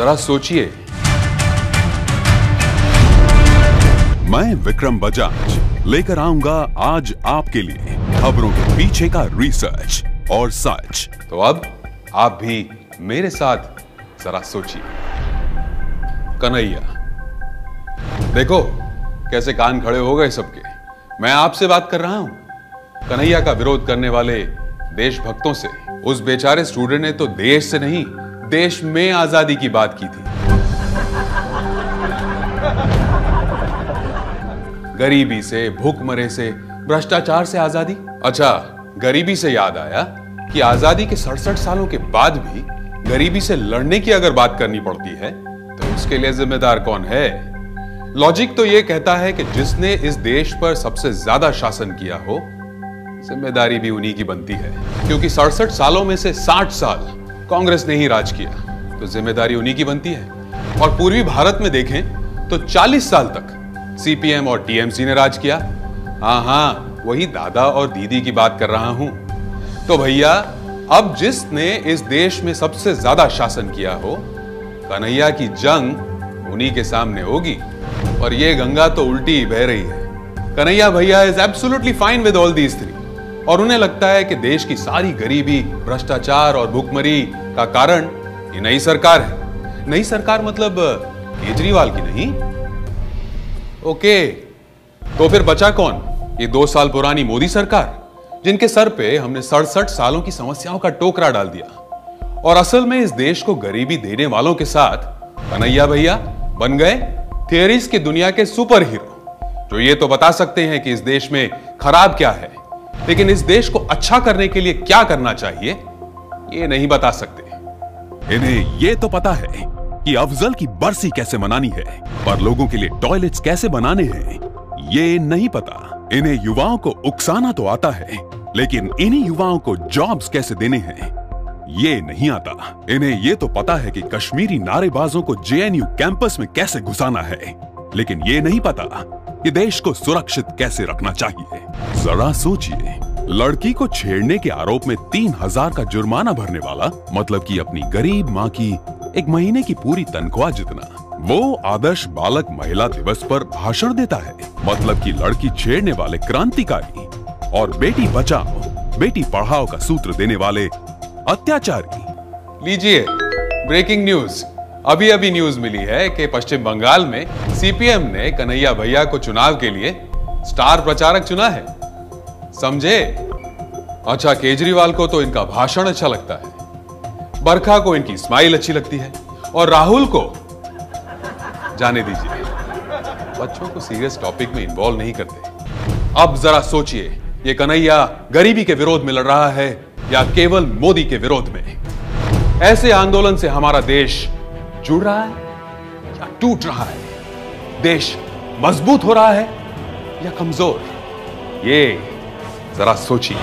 जरा सोचिए। मैं विक्रम बजाज लेकर आऊँगा आज आपके लिए खबरों के पीछे का रिसर्च और सच तो अब आप भी मेरे साथ जरा सोचिए। कन्हैया देखो कैसे कान खड़े हो गए सबके। मैं आपसे बात कर रहा हूँ। कन्हैया का विरोध करने वाले देशभक्तों से। उस बेचारे स्टूडेंट ने तो देश से नहीं देश में आज़ादी की बात की थी। गरीबी से भूखमरे से, भ्रष्टाचार से आज़ादी। अच्छा गरीबी से याद आया कि आज़ादी के सड़सठ सालों के बाद भी गरीबी से लड़ने की अगर बात करनी पड़ती है तो उसके लिए जिम्मेदार कौन है? लॉजिक तो यह कहता है कि जिसने इस देश पर सबसे ज़्यादा शासन किया हो, ज़िम्मेदारी भी उन्हीं की बनती है। क्योंकि सड़सठ सालों में से साठ साल कांग्रेस ने ही राज किया। तो ज़िम्मेदारी उन्हीं की बनती है। और पूर्वी भारत में देखें तो 40 साल तक सीपीएम और टीएमसी ने राज किया। हाँ हाँ वही दादा और दीदी की बात कर रहा हूँ। तो भैया, अब जिसने इस देश में सबसे ज़्यादा शासन किया हो, कन्हैया की जंग उन्हीं के सामने होगी। और ये गंगा तो उल्टी बह रही है। कन्हैया भैया is absolutely fine with all these three और उन्हें लगता है कि देश की सारी गरीबी, भ्रष्टाचार और भूखमरी का कारण ये नई सरकार है। नई सरकार मतलब केजरीवाल की नहीं? ओके तो फिर बचा कौन? ये दो साल पुरानी मोदी सरकार, जिनके सर पे हमने सड़सठ सालों की समस्याओं का टोकरा डाल दिया। और असल में इस देश को गरीबी देने वालों के साथ कन्हैया भैया बन गए थियरीज की दुनिया के सुपर हीरो जो ये तो बता सकते हैं कि इस देश में खराब क्या है। लेकिन इस देश को अच्छा करने के लिए क्या करना चाहिए, ये नहीं बता सकते। इन्हें ये तो पता है कि अफजल की बरसी कैसे मनानी है, पर लोगों के लिए टॉयलेट्स कैसे बनाने हैं, ये नहीं पता। इन्हें युवाओं को उकसाना तो आता है, लेकिन इन्हीं युवाओं को जॉब्स कैसे देने हैं, ये नहीं आता। इन्हें ये तो पता है कि कश्मीरी नारेबाजों को जेएनयू कैंपस में कैसे घुसाना है, लेकिन ये नहीं पता कि देश को सुरक्षित कैसे रखना चाहिए। जरा सोचिए, लड़की को छेड़ने के आरोप में तीन हज़ार का जुर्माना भरने वाला मतलब कि अपनी गरीब माँ की एक महीने की पूरी तनख्वाह जितना, वो आदर्श बालक महिला दिवस पर भाषण देता है। मतलब कि लड़की छेड़ने वाले क्रांतिकारी और बेटी बचाओ, बेटी पढ़ाओ का सूत्र देने वाले अत्याचारी। लीजिए, ब्रेकिंग न्यूज़। अभी अभी न्यूज़ मिली है कि पश्चिम बंगाल में सीपीएम ने कन्हैया भैया को चुनाव के लिए स्टार प्रचारक चुना है। समझे? अच्छा केजरीवाल को तो इनका भाषण अच्छा लगता है। बरखा को इनकी स्माइल अच्छी लगती है। और राहुल को? जाने दीजिए। बच्चों को सीरियस टॉपिक में इन्वॉल्व नहीं करते। अब जरा सोचिए, ये कन्हैया गरीबी के विरोध में लड़ रहा है या केवल मोदी के विरोध में? ऐसे आंदोलन से हमारा देश जुड़ रहा है या टूट रहा है? देश मज़बूत हो रहा है या कमज़ोर? ये जरा सोचिए।